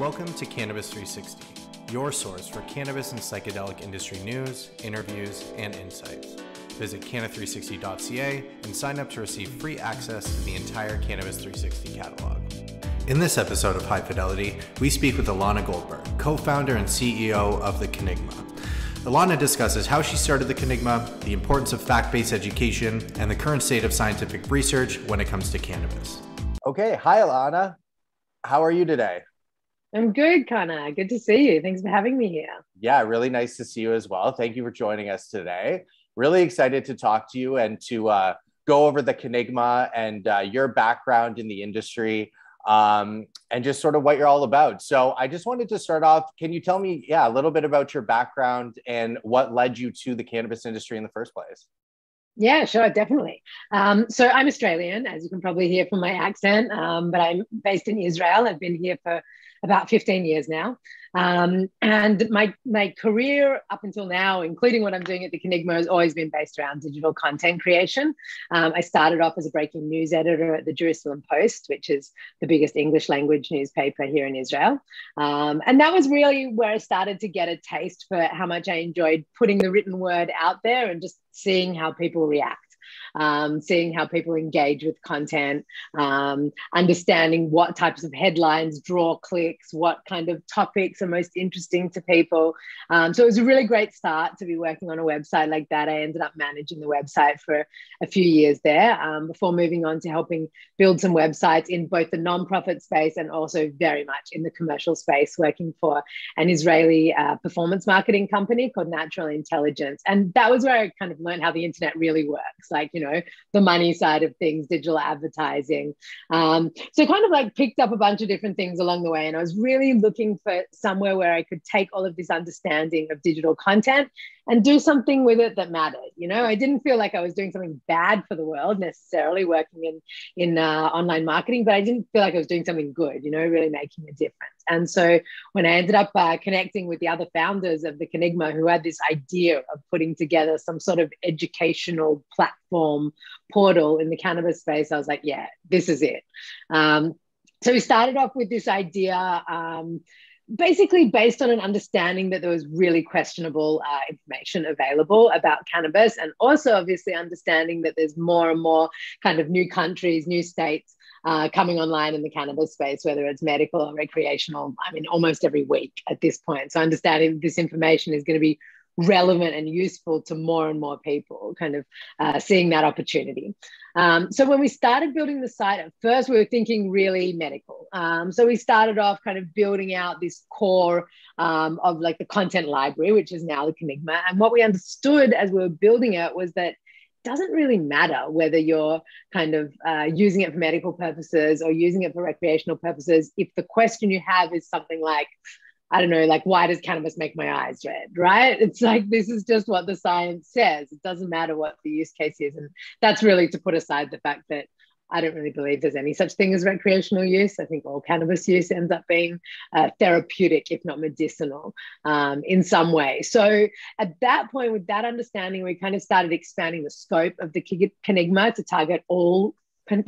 Welcome to Cannabis 360, your source for cannabis and psychedelic industry news, interviews, and insights. Visit canna360.ca and sign up to receive free access to the entire Cannabis 360 catalog. In this episode of High Fidelity, we speak with Elana Goldberg, co founder and CEO of the Cannigma. Elana discusses how she started the Cannigma, the importance of fact based education, and the current state of scientific research when it comes to cannabis. Okay. Hi, Elana. How are you today? I'm good, Connor. Good to see you. Thanks for having me here. Yeah, really nice to see you as well. Thank you for joining us today. Really excited to talk to you and to uh, go over the Cannigma and uh, your background in the industry um, and just sort of what you're all about. So I just wanted to start off. Can you tell me, yeah, a little bit about your background and what led you to the cannabis industry in the first place? Yeah, sure, definitely. Um, so I'm Australian, as you can probably hear from my accent, um, but I'm based in Israel. I've been here for about 15 years now. Um, and my, my career up until now, including what I'm doing at the Cannigma, has always been based around digital content creation. Um, I started off as a breaking news editor at the Jerusalem Post, which is the biggest English language newspaper here in Israel. Um, and that was really where I started to get a taste for how much I enjoyed putting the written word out there and just seeing how people react um, seeing how people engage with content, um, understanding what types of headlines draw clicks, what kind of topics are most interesting to people. Um, so it was a really great start to be working on a website like that. I ended up managing the website for a few years there um, before moving on to helping build some websites in both the nonprofit space and also very much in the commercial space, working for an Israeli uh, performance marketing company called Natural Intelligence. And that was where I kind of learned how the internet really works. Like, you know, the money side of things, digital advertising. Um, so kind of like picked up a bunch of different things along the way. And I was really looking for somewhere where I could take all of this understanding of digital content and do something with it that mattered. You know, I didn't feel like I was doing something bad for the world necessarily working in in uh, online marketing, but I didn't feel like I was doing something good. You know, really making a difference. And so when I ended up uh, connecting with the other founders of the Cannigma, who had this idea of putting together some sort of educational platform portal in the cannabis space, I was like, yeah, this is it. Um, so we started off with this idea. Um, basically based on an understanding that there was really questionable uh, information available about cannabis and also obviously understanding that there's more and more kind of new countries new states uh, coming online in the cannabis space whether it's medical or recreational i mean almost every week at this point so understanding this information is going to be relevant and useful to more and more people, kind of uh, seeing that opportunity. Um, so when we started building the site, at first we were thinking really medical. Um, so we started off kind of building out this core um, of like the content library, which is now the Cannigma. And what we understood as we were building it was that doesn't really matter whether you're kind of uh, using it for medical purposes or using it for recreational purposes. If the question you have is something like, I don't know, like, why does cannabis make my eyes red? Right? It's like, this is just what the science says. It doesn't matter what the use case is. And that's really to put aside the fact that I don't really believe there's any such thing as recreational use. I think all cannabis use ends up being uh, therapeutic, if not medicinal, um, in some way. So at that point, with that understanding, we kind of started expanding the scope of the Cannigma to target all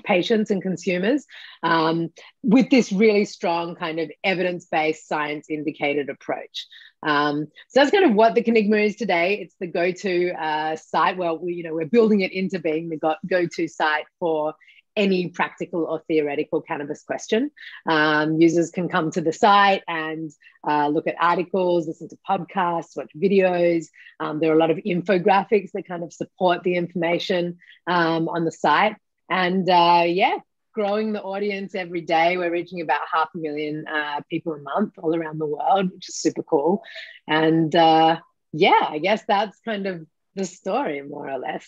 patients and consumers um, with this really strong kind of evidence-based science indicated approach um, so that's kind of what the Cannigma is today. It's the go-to uh, site. Well, we, you know, we're building it into being the go-to site for any practical or theoretical cannabis question. Um, users can come to the site and uh, look at articles, listen to podcasts, watch videos. Um, there are a lot of infographics that kind of support the information um, on the site. And uh, yeah, growing the audience every day. We're reaching about half a million uh, people a month all around the world, which is super cool. And uh, yeah, I guess that's kind of the story, more or less.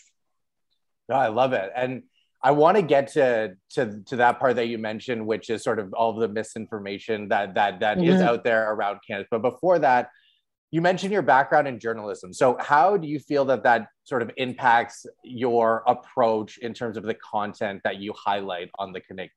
No, I love it. And I want to get to, to to that part that you mentioned, which is sort of all the misinformation that that that mm-hmm. is out there around cannabis. But before that, you mentioned your background in journalism. So, how do you feel that that sort of impacts your approach in terms of the content that you highlight on the Cannigma?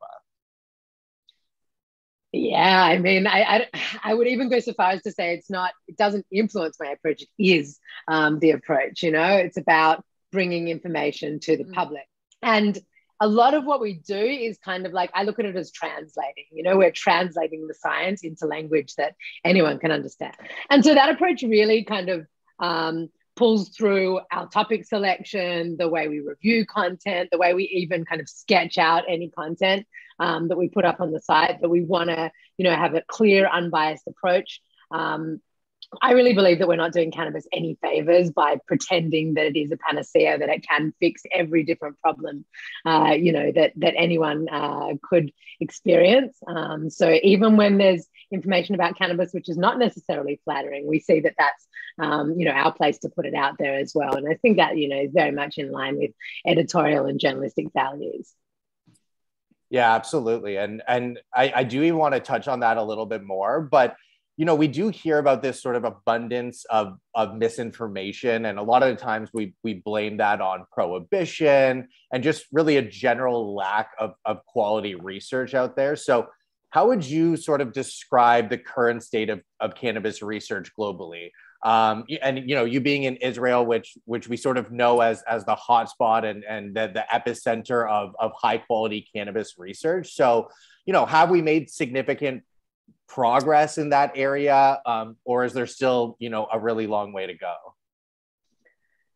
Yeah, I mean, I, I, I would even go so far as to say it's not, it doesn't influence my approach. It is um, the approach. You know, it's about bringing information to the mm. public, and a lot of what we do is kind of like I look at it as translating. You know, we're translating the science into language that anyone can understand. And so that approach really kind of um, pulls through our topic selection, the way we review content, the way we even kind of sketch out any content um, that we put up on the site. That we want to, you know, have a clear, unbiased approach. Um, I really believe that we're not doing cannabis any favors by pretending that it is a panacea, that it can fix every different problem, uh, you know, that that anyone uh, could experience. Um, so even when there's information about cannabis which is not necessarily flattering, we see that that's um, you know our place to put it out there as well. And I think that you know is very much in line with editorial and journalistic values. Yeah, absolutely, and and I, I do even want to touch on that a little bit more, but you know, we do hear about this sort of abundance of, of misinformation. And a lot of the times we, we blame that on prohibition and just really a general lack of, of quality research out there. So, how would you sort of describe the current state of, of cannabis research globally? Um, and you know, you being in Israel, which which we sort of know as as the hotspot and and the, the epicenter of of high quality cannabis research. So, you know, have we made significant progress in that area um, or is there still you know a really long way to go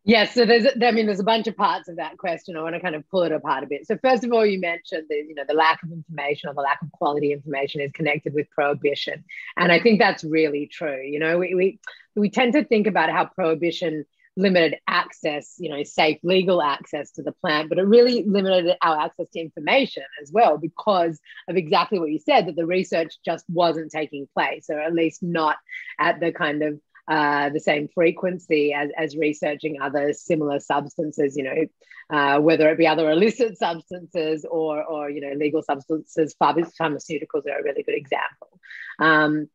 Yes, so there's, I mean, there's a bunch of parts of that question. I want to kind of pull it apart a bit. So first of all, you mentioned the, you know, the lack of information or the lack of quality information is connected with prohibition, and I think that's really true. You know, we we we tend to think about how prohibition limited access, you know, safe legal access to the plant, but it really limited our access to information as well because of exactly what you said that the research just wasn't taking place, or at least not at the kind of uh, the same frequency as, as researching other similar substances, you know, uh, whether it be other illicit substances or, or you know, legal substances, pharmaceuticals are a really good example. Um,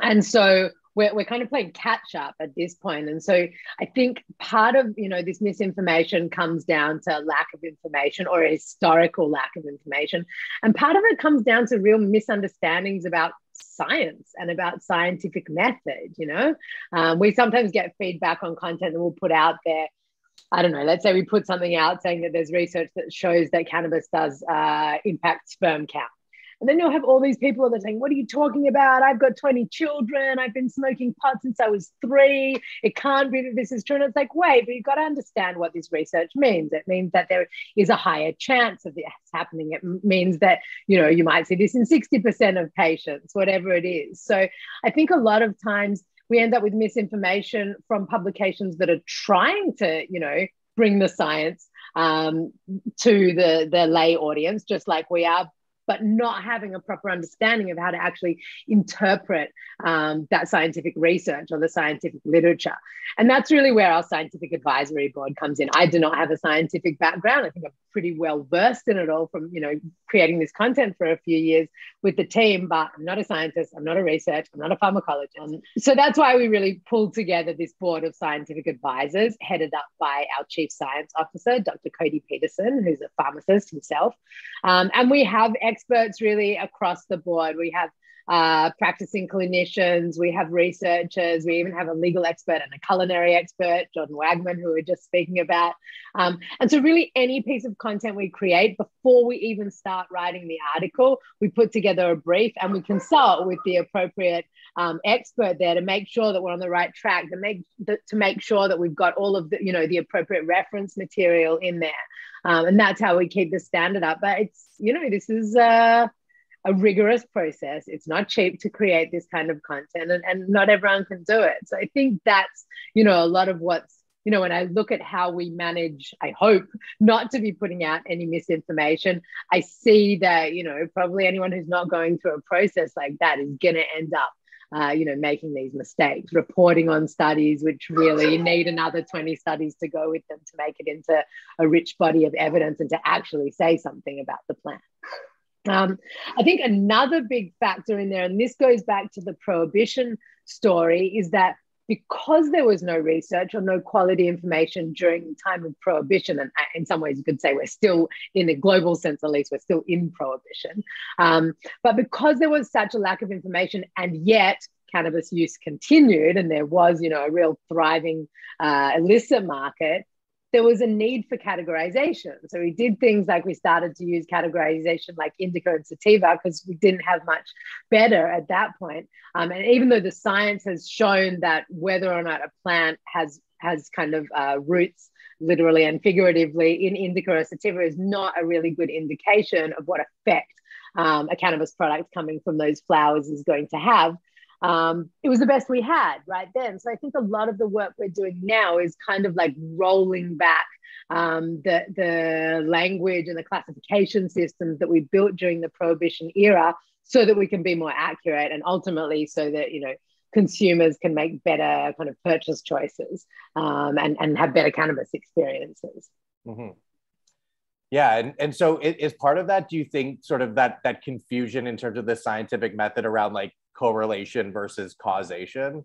and so we're, we're kind of playing catch up at this point. And so i think part of you know this misinformation comes down to lack of information or a historical lack of information. And part of it comes down to real misunderstandings about science and about scientific method you know? Um, we sometimes get feedback on content that we'll put out there. I don't know, let's say we put something out saying that there's research that shows that cannabis does uh, impact sperm count. And then you'll have all these people that are saying, What are you talking about? I've got 20 children. I've been smoking pot since I was three. It can't be that this is true. And it's like, wait, but you've got to understand what this research means. It means that there is a higher chance of this happening. It means that, you know, you might see this in 60% of patients, whatever it is. So I think a lot of times we end up with misinformation from publications that are trying to, you know, bring the science um, to the, the lay audience, just like we are but not having a proper understanding of how to actually interpret um, that scientific research or the scientific literature. And that's really where our scientific advisory board comes in. I do not have a scientific background. I think I'm pretty well versed in it all from, you know, creating this content for a few years with the team, but I'm not a scientist, I'm not a researcher, I'm not a pharmacologist. So that's why we really pulled together this board of scientific advisors headed up by our chief science officer, Dr. Codi Peterson, who's a pharmacist himself. Um, and we have experts really across the board. We have uh, practicing clinicians, we have researchers, we even have a legal expert and a culinary expert, John Wagman, who we are just speaking about. Um, and so, really, any piece of content we create before we even start writing the article, we put together a brief and we consult with the appropriate um, expert there to make sure that we're on the right track, to make to make sure that we've got all of the you know the appropriate reference material in there. Um, and that's how we keep the standard up. But it's you know this is. Uh, a rigorous process. It's not cheap to create this kind of content, and, and not everyone can do it. So I think that's, you know, a lot of what's, you know, when I look at how we manage, I hope not to be putting out any misinformation. I see that, you know, probably anyone who's not going through a process like that is going to end up uh, you know, making these mistakes, reporting on studies which really need another 20 studies to go with them to make it into a rich body of evidence and to actually say something about the plant. Um, I think another big factor in there, and this goes back to the prohibition story, is that because there was no research or no quality information during the time of prohibition, and in some ways you could say we're still, in a global sense at least, we're still in prohibition. Um, but because there was such a lack of information, and yet cannabis use continued, and there was, you know, a real thriving uh, illicit market, there was a need for categorization. So we did things like we started to use categorization like indica and sativa because we didn't have much better at that point. Um, and even though the science has shown that whether or not a plant has has kind of uh, roots literally and figuratively in indica or sativa is not a really good indication of what effect um, a cannabis product coming from those flowers is going to have. Um, it was the best we had right then. So I think a lot of the work we're doing now is kind of like rolling back um, the, the language and the classification systems that we built during the prohibition era so that we can be more accurate and ultimately so that, you know, consumers can make better kind of purchase choices um, and, and have better cannabis experiences. Mm-hmm. Yeah, and, and so it, is part of that. Do you think sort of that that confusion in terms of the scientific method around like correlation versus causation?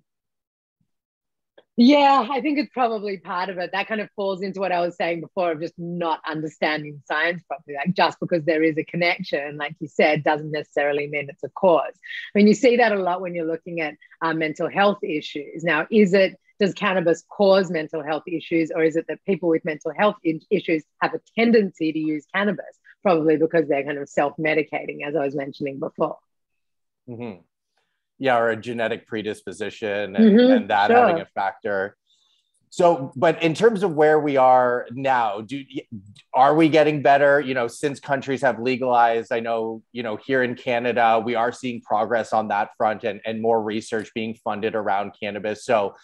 Yeah, I think it's probably part of it. That kind of falls into what I was saying before of just not understanding science properly. Like just because there is a connection, like you said, doesn't necessarily mean it's a cause. I mean, you see that a lot when you're looking at uh, mental health issues. Now, is it does cannabis cause mental health issues, or is it that people with mental health issues have a tendency to use cannabis? Probably because they're kind of self medicating, as I was mentioning before. Mm-hmm. Yeah, or a genetic predisposition and, mm-hmm, and that sure. having a factor. So, but in terms of where we are now, do are we getting better? You know, since countries have legalized, I know, you know, here in Canada, we are seeing progress on that front and, and more research being funded around cannabis. So,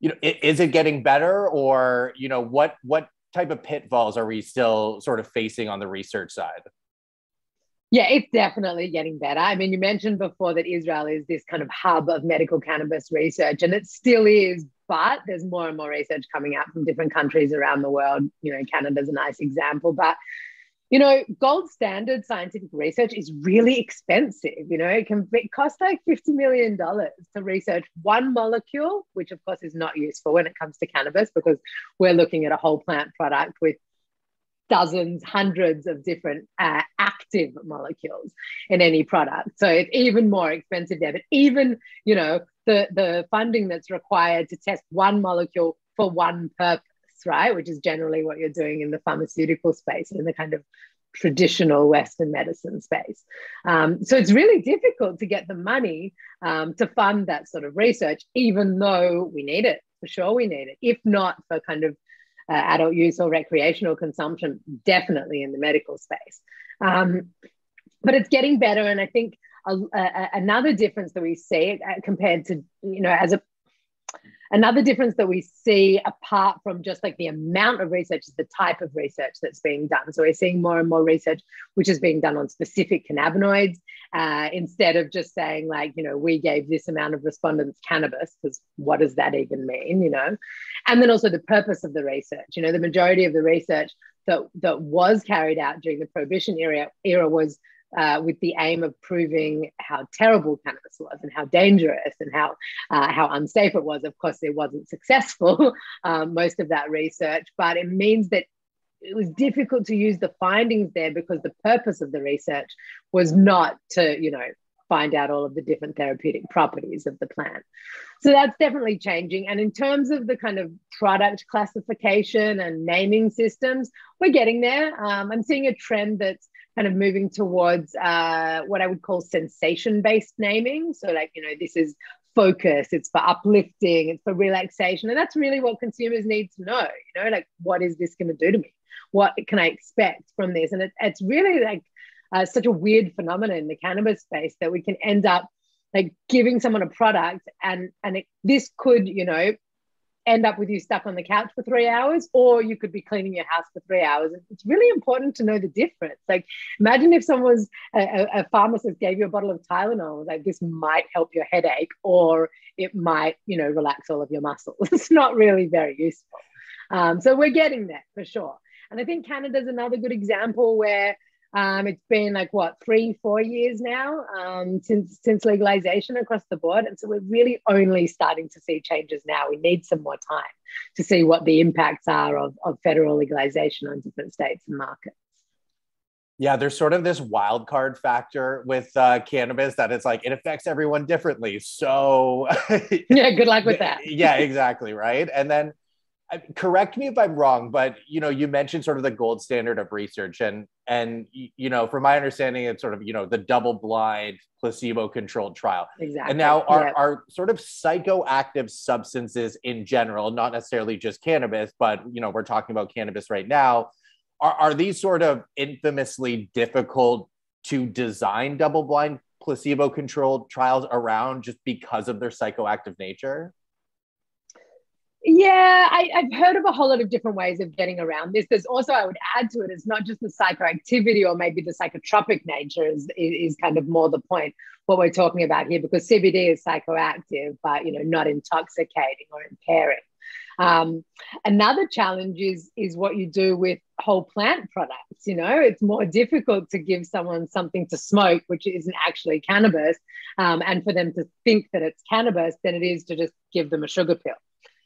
you know, is it getting better or, you know, what what type of pitfalls are we still sort of facing on the research side? Yeah, it's definitely getting better. I mean, you mentioned before that Israel is this kind of hub of medical cannabis research, and it still is, but there's more and more research coming out from different countries around the world. You know, Canada's a nice example, but you know, gold standard scientific research is really expensive. You know, it can be, cost like $50 million to research one molecule, which of course is not useful when it comes to cannabis because we're looking at a whole plant product with dozens, hundreds of different uh, active molecules in any product. So it's even more expensive there. But even, you know, the, the funding that's required to test one molecule for one purpose right? Which is generally what you're doing in the pharmaceutical space, in the kind of traditional Western medicine space. Um, so it's really difficult to get the money um, to fund that sort of research, even though we need it. For sure, we need it. If not for kind of uh, adult use or recreational consumption, definitely in the medical space. Um, but it's getting better, and I think a, a, another difference that we see uh, compared to you know as a Another difference that we see apart from just like the amount of research is the type of research that's being done. So we're seeing more and more research which is being done on specific cannabinoids uh, instead of just saying like, you know, we gave this amount of respondents cannabis because what does that even mean, you know? And then also the purpose of the research. You know, the majority of the research that, that was carried out during the prohibition era, era was uh, with the aim of proving how terrible cannabis was and how dangerous and how uh, how unsafe it was. Of course, it wasn't successful um, most of that research, but it means that it was difficult to use the findings there because the purpose of the research was not to you know find out all of the different therapeutic properties of the plant. So that's definitely changing. And in terms of the kind of product classification and naming systems, we're getting there. Um, I'm seeing a trend that's kind of moving towards uh, what I would call sensation based naming. So, like, you know, this is focus, it's for uplifting, it's for relaxation. And that's really what consumers need to know, you know, like, what is this going to do to me? What can I expect from this? And it, it's really like uh, such a weird phenomenon in the cannabis space that we can end up like giving someone a product and and it, this could you know end up with you stuck on the couch for three hours, or you could be cleaning your house for three hours. It's really important to know the difference. Like, imagine if someone was a, a pharmacist gave you a bottle of Tylenol, like this might help your headache, or it might, you know, relax all of your muscles. It's not really very useful. Um, so we're getting there for sure. And I think Canada's another good example where um, it's been like what three, four years now um, since since legalization across the board, and so we're really only starting to see changes now. We need some more time to see what the impacts are of, of federal legalization on different states and markets. Yeah, there's sort of this wild card factor with uh, cannabis that it's like it affects everyone differently. So yeah, good luck with that. yeah, exactly, right. And then correct me if i'm wrong but you know you mentioned sort of the gold standard of research and and you know from my understanding it's sort of you know the double blind placebo controlled trial exactly. and now are, are sort of psychoactive substances in general not necessarily just cannabis but you know we're talking about cannabis right now are, are these sort of infamously difficult to design double blind placebo controlled trials around just because of their psychoactive nature yeah, I, have heard of a whole lot of different ways of getting around this. There's also, I would add to it, it's not just the psychoactivity or maybe the psychotropic nature is, is kind of more the point what we're talking about here because CBD is psychoactive, but you know, not intoxicating or impairing. Um, another challenge is is what you do with whole plant products. You know, it's more difficult to give someone something to smoke, which isn't actually cannabis, um, and for them to think that it's cannabis than it is to just give them a sugar pill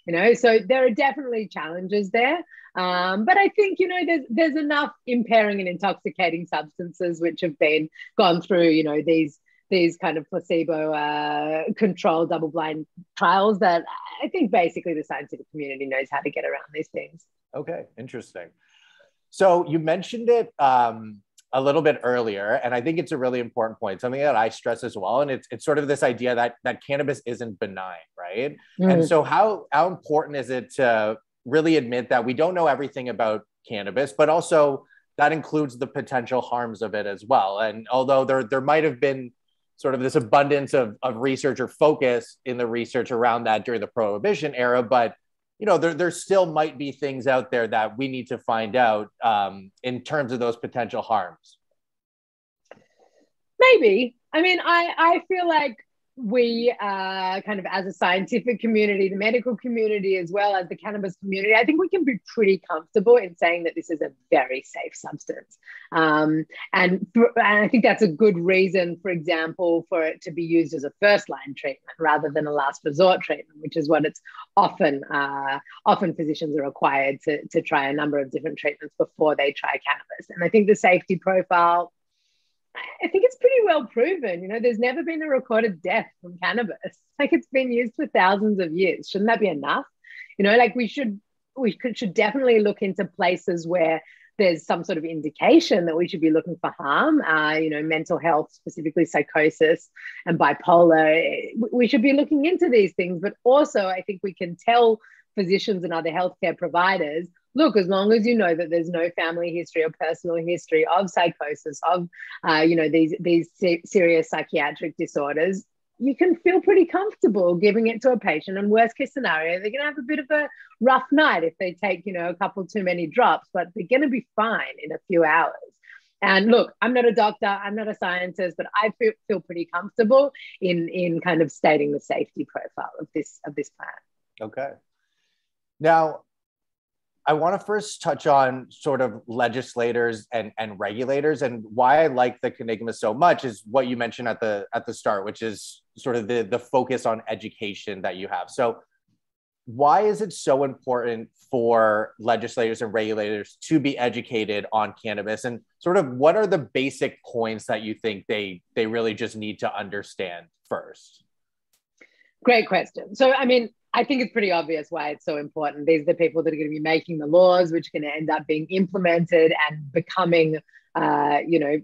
you know so there are definitely challenges there. Um, but i think you know there's there's enough impairing and intoxicating substances which have been gone through you know these these kind of placebo uh, controlled double blind trials that i think basically the scientific community knows how to get around these things. Okay interesting. So you mentioned it um, a little bit earlier, and I think it's a really important point, something that I stress as well. And it's it's sort of this idea that that cannabis isn't benign, right? Mm. And so how how important is it to really admit that we don't know everything about cannabis, but also that includes the potential harms of it as well. And although there there might have been sort of this abundance of, of research or focus in the research around that during the prohibition era, but you know, there, there still might be things out there that we need to find out um, in terms of those potential harms. Maybe. I mean, I, I feel like we uh, kind of as a scientific community, the medical community, as well as the cannabis community, I think we can be pretty comfortable in saying that this is a very safe substance. Um, and, and I think that's a good reason, for example, for it to be used as a first line treatment rather than a last resort treatment, which is what it's often, uh, often physicians are required to, to try a number of different treatments before they try cannabis. And I think the safety profile I think it's pretty well proven. You know, there's never been a recorded death from cannabis. Like it's been used for thousands of years. Shouldn't that be enough? You know, like we should we could, should definitely look into places where there's some sort of indication that we should be looking for harm. Uh, you know, mental health, specifically psychosis and bipolar. We should be looking into these things, but also I think we can tell physicians and other healthcare providers look as long as you know that there's no family history or personal history of psychosis of uh, you know these these serious psychiatric disorders you can feel pretty comfortable giving it to a patient. And worst case scenario they're going to have a bit of a rough night if they take you know a couple too many drops but they're going to be fine in a few hours. And look i'm not a doctor i'm not a scientist but i feel, feel pretty comfortable in in kind of stating the safety profile of this of this plan. okay now I want to first touch on sort of legislators and, and regulators and why I like the Cannigma so much is what you mentioned at the at the start, which is sort of the, the focus on education that you have. So why is it so important for legislators and regulators to be educated on cannabis and sort of what are the basic points that you think they they really just need to understand first? Great question. So I mean, I think it's pretty obvious why it's so important. These are the people that are going to be making the laws, which are going to end up being implemented and becoming, uh, you know,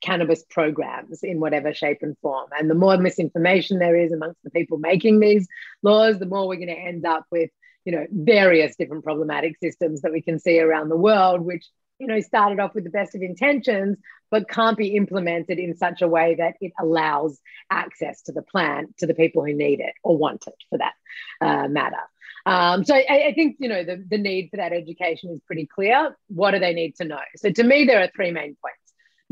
cannabis programs in whatever shape and form. And the more misinformation there is amongst the people making these laws, the more we're going to end up with, you know, various different problematic systems that we can see around the world, which you know started off with the best of intentions but can't be implemented in such a way that it allows access to the plant to the people who need it or want it for that uh, matter. Um, so I, I, think you know the, the need for that education is pretty clear. What do they need to know? So to me there are three main points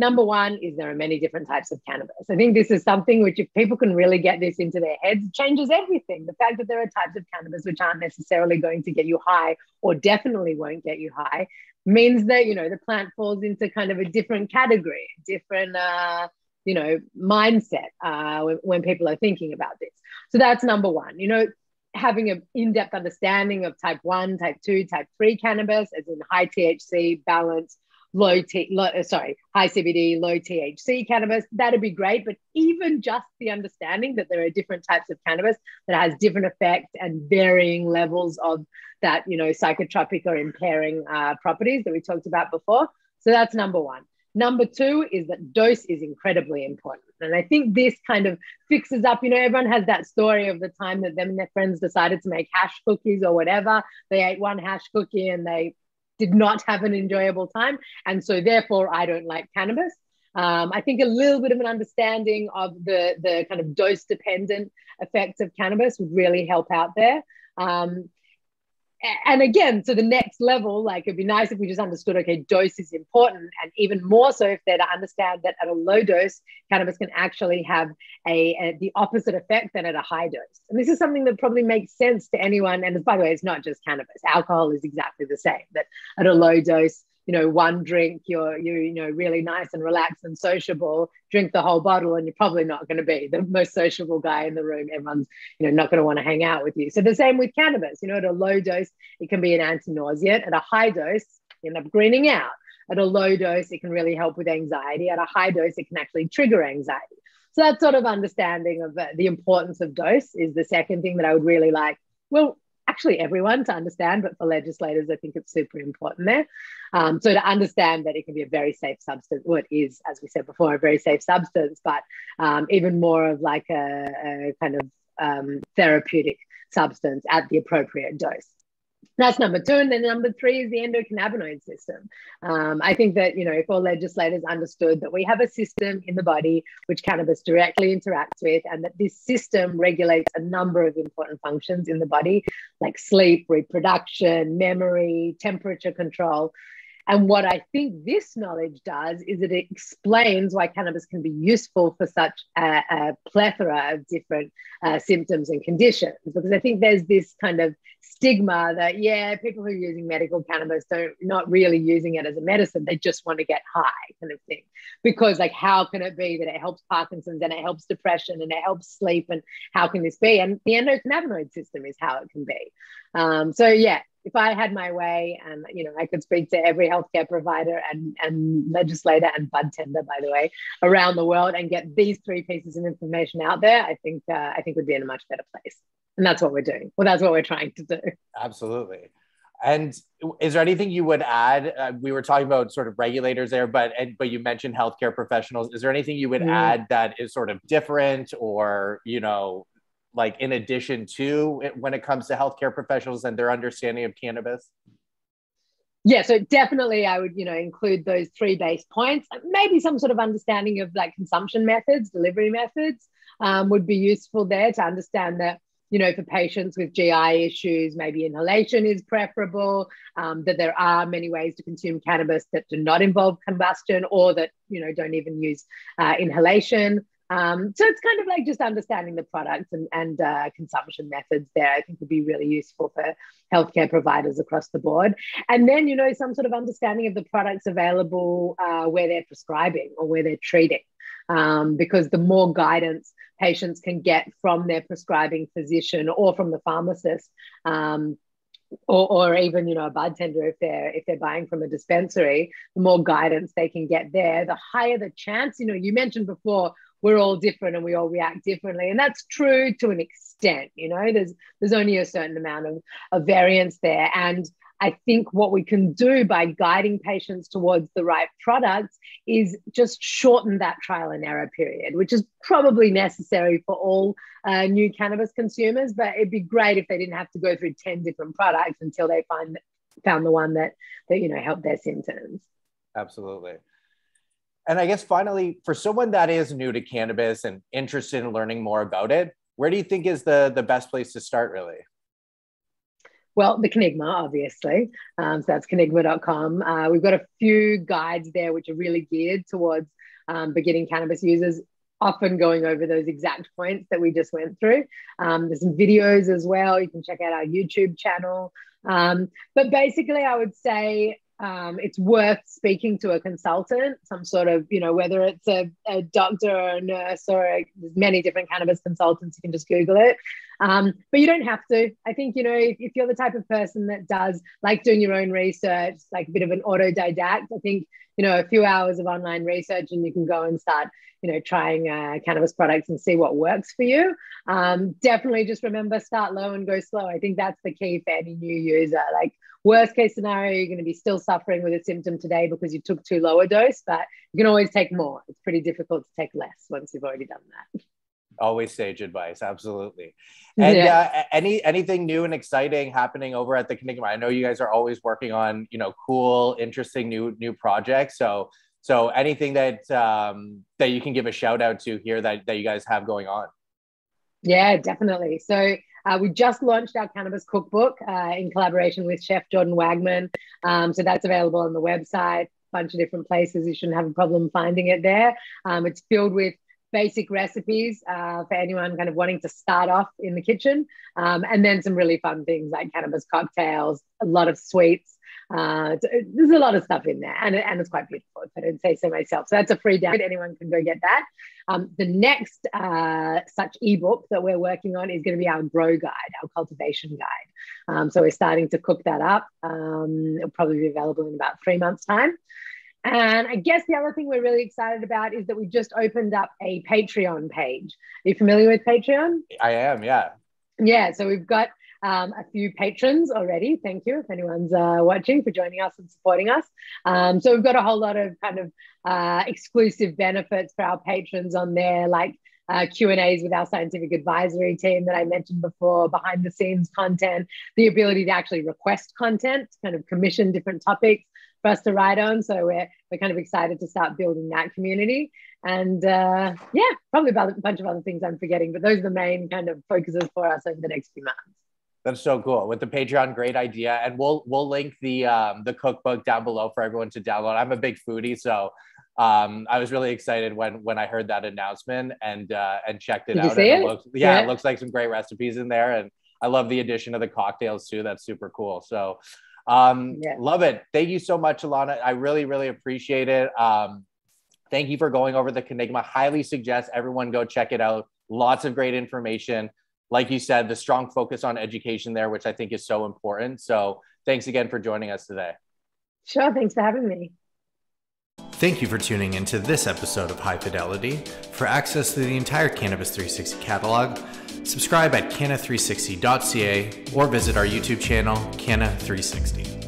number one is there are many different types of cannabis. I think this is something which if people can really get this into their heads changes everything. The fact that there are types of cannabis which aren't necessarily going to get you high or definitely won't get you high means that you know the plant falls into kind of a different category different uh, you know mindset uh, when, when people are thinking about this. So that's number one. You know having an in-depth understanding of type 1 type 2 type 3 cannabis as in high thc balanced low T, low, uh, sorry, high CBD, low THC cannabis, that'd be great. But even just the understanding that there are different types of cannabis that has different effects and varying levels of that, you know, psychotropic or impairing uh, properties that we talked about before. So that's number one. Number two is that dose is incredibly important. And I think this kind of fixes up, you know, everyone has that story of the time that them and their friends decided to make hash cookies or whatever. They ate one hash cookie and they did not have an enjoyable time. And so therefore I don't like cannabis. Um, I think a little bit of an understanding of the, the kind of dose dependent effects of cannabis would really help out there. Um, and again, to the next level, like it'd be nice if we just understood, okay, dose is important. And even more so if they're to understand that at a low dose, cannabis can actually have a, a, the opposite effect than at a high dose. And this is something that probably makes sense to anyone. And by the way, it's not just cannabis. Alcohol is exactly the same, that at a low dose, you know, one drink, you're, you're, you know, really nice and relaxed and sociable, drink the whole bottle and you're probably not going to be the most sociable guy in the room. Everyone's, you know, not going to want to hang out with you. So the same with cannabis, you know, at a low dose, it can be an anti-nauseant. At a high dose, you end up greening out. At a low dose, it can really help with anxiety. At a high dose, it can actually trigger anxiety. So that sort of understanding of the importance of dose is the second thing that I would really like. Well, actually everyone to understand, but for legislators, I think it's super important there. Um, so to understand that it can be a very safe substance, well, it is, as we said before, a very safe substance, but um, even more of like a, a kind of um, therapeutic substance at the appropriate dose. That's number two. And then number three is the endocannabinoid system. Um, I think that, you know, if all legislators understood that we have a system in the body which cannabis directly interacts with, and that this system regulates a number of important functions in the body, like sleep, reproduction, memory, temperature control, and what I think this knowledge does is it explains why cannabis can be useful for such a, a plethora of different uh, symptoms and conditions. Because I think there's this kind of stigma that, yeah, people who are using medical cannabis don't not really using it as a medicine. They just want to get high kind of thing. Because like, how can it be that it helps Parkinson's and it helps depression and it helps sleep? And how can this be? And the endocannabinoid system is how it can be. Um, so yeah, if I had my way and you know I could speak to every healthcare provider and, and legislator and bud tender, by the way, around the world and get these three pieces of information out there, I think uh, I think we'd be in a much better place. And that's what we're doing. Well, that's what we're trying to do. Absolutely. And is there anything you would add? Uh, we were talking about sort of regulators there, but and, but you mentioned healthcare professionals. Is there anything you would mm. add that is sort of different, or you know, like in addition to it, when it comes to healthcare professionals and their understanding of cannabis? Yeah, so definitely I would, you know, include those three base points. Maybe some sort of understanding of like consumption methods, delivery methods um, would be useful there to understand that, you know, for patients with GI issues, maybe inhalation is preferable, um, that there are many ways to consume cannabis that do not involve combustion or that, you know, don't even use uh, inhalation. Um, so it's kind of like just understanding the products and, and uh, consumption methods there, I think would be really useful for healthcare providers across the board. And then, you know, some sort of understanding of the products available uh, where they're prescribing or where they're treating. Um, because the more guidance patients can get from their prescribing physician or from the pharmacist, um, or, or even you know a bud tender if they're if they're buying from a dispensary the more guidance they can get there the higher the chance you know you mentioned before we're all different and we all react differently. And that's true to an extent you know there's there's only a certain amount of, of variance there. And i think what we can do by guiding patients towards the right products is just shorten that trial and error period which is probably necessary for all uh, new cannabis consumers. But it'd be great if they didn't have to go through 10 different products until they find found the one that that you know helped their symptoms. Absolutely and I guess finally, for someone that is new to cannabis and interested in learning more about it, where do you think is the, the best place to start really? Well, the Cannigma, obviously. Um, so that's cannigma.com. Uh, we've got a few guides there which are really geared towards um, beginning cannabis users, often going over those exact points that we just went through. Um, there's some videos as well. You can check out our YouTube channel. Um, but basically, I would say um, it's worth speaking to a consultant, some sort of, you know, whether it's a, a doctor or a nurse or a, many different cannabis consultants, you can just Google it. Um, but you don't have to. I think, you know, if, if, you're the type of person that does like doing your own research, like a bit of an autodidact, I think, you know, a few hours of online research and you can go and start, you know, trying uh, cannabis products and see what works for you. Um, definitely just remember start low and go slow. I think that's the key for any new user. Like, worst case scenario, you're going to be still suffering with a symptom today because you took too low a dose, but you can always take more. It's pretty difficult to take less once you've already done that always sage advice absolutely. And yeah. uh, any anything new and exciting happening over at the Cannigma i know you guys are always working on you know cool interesting new new projects. So so anything that um that you can give a shout out to here that that you guys have going on? Yeah definitely. So uh, we just launched our cannabis cookbook uh, in collaboration with chef jordan wagman. Um, so that's available on the website bunch of different places. You shouldn't have a problem finding it there. Um, it's filled with basic recipes uh, for anyone kind of wanting to start off in the kitchen. Um, and then some really fun things like cannabis cocktails, a lot of sweets. Uh, there's a lot of stuff in there, and, and it's quite beautiful, if I don't say so myself. So that's a free download. Anyone can go get that. Um, the next uh, such ebook that we're working on is going to be our grow guide, our cultivation guide. Um, so we're starting to cook that up. Um, it'll probably be available in about three months' time. And I guess the other thing we're really excited about is that we just opened up a Patreon page. Are you familiar with Patreon? I am, yeah. Yeah, so we've got um, a few patrons already. Thank you if anyone's uh, watching for joining us and supporting us. Um, so we've got a whole lot of kind of uh, exclusive benefits for our patrons on there, like uh, Q and A's with our scientific advisory team that I mentioned before, behind the scenes content, the ability to actually request content, kind of commission different topics for us to ride on. So we're we're kind of excited to start building that community. And uh, yeah, probably about a bunch of other things I'm forgetting, but those are the main kind of focuses for us over the next few months. That's so cool with the Patreon. Great idea, and we'll we'll link the um, the cookbook down below for everyone to download. I'm a big foodie, so um, I was really excited when when I heard that announcement and uh, and checked it Did out. You see it? it? Looks, yeah, yeah, it looks like some great recipes in there, and I love the addition of the cocktails too. That's super cool. So um, yeah. Love it. Thank you so much, Elana. I really, really appreciate it. Um, thank you for going over the Cannigma. Highly suggest everyone go check it out. Lots of great information. Like you said, the strong focus on education there, which I think is so important. So thanks again for joining us today. Sure. Thanks for having me. Thank you for tuning into this episode of High Fidelity. For access to the entire Cannabis 360 catalog, subscribe at canna360.ca or visit our YouTube channel, Canna360.